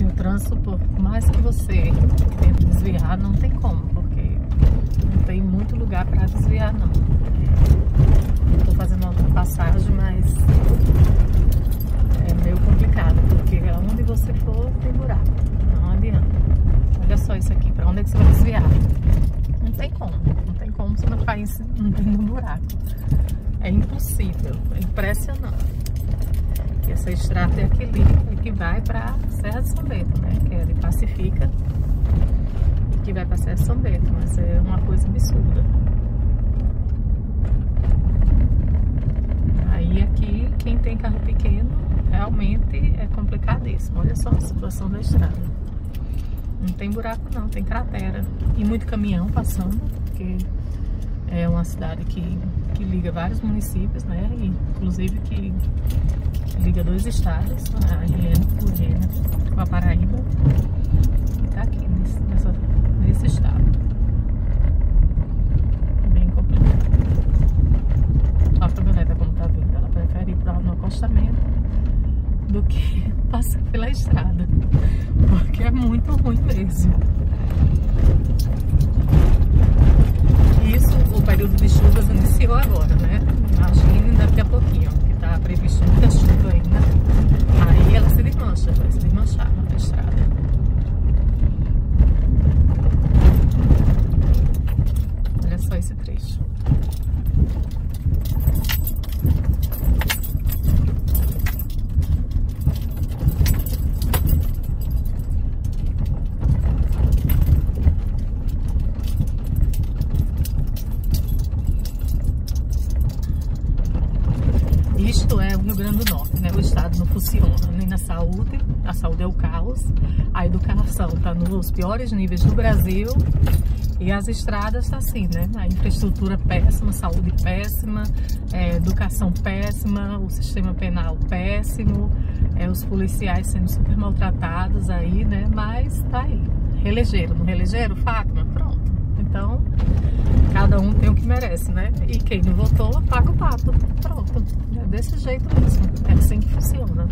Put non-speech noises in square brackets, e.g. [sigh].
assim, o trânsito, por mais que você tente desviar, não tem como, porque não tem muito lugar para desviar, não. Estou fazendo uma ultrapassagem, mas é meio complicado, porque onde você for tem buraco, não adianta. Olha só isso aqui, para onde é que você vai desviar? Não tem como, não tem como você não cair [laughs] no buraco. É impossível, é impressionante. Essa estrada é aquele que vai para Serra de São Bento, né? Que é de Pacifica e que vai para Serra de São Bento, mas é uma coisa absurda. Aí aqui, quem tem carro pequeno, realmente é complicadíssimo. Olha só a situação da estrada. Não tem buraco não, tem cratera. E muito caminhão passando, porque é uma cidade que, que liga vários municípios, né? Inclusive que liga dois estados, a Riene com com a Paraíba. E tá aqui nesse, nessa, nesse estado. Bem complicado. A caminhoneta como tá vindo, ela prefere ir para no acostamento do que [laughs] passar pela estrada. Porque é muito ruim mesmo. Isso, o período de chuvas iniciou agora, né? Imagine daqui a pouquinho, que tá previsto muita chuva ainda. Aí ela se desmancha, vai se desmanchar na estrada. Olha só esse trecho. É o Rio Grande do Norte, né? O estado não funciona nem na saúde, a saúde é o caos, a educação está nos piores níveis do Brasil e as estradas está assim, né? A infraestrutura péssima, saúde péssima, é, educação péssima, o sistema penal péssimo, é, os policiais sendo super maltratados aí, né? Mas tá aí. Relegeram, não relegeram? Fátima? Pronto. Então, cada um tem o que merece, né? E quem não votou, paga o pato. Pronto. É desse jeito mesmo. É assim que funciona.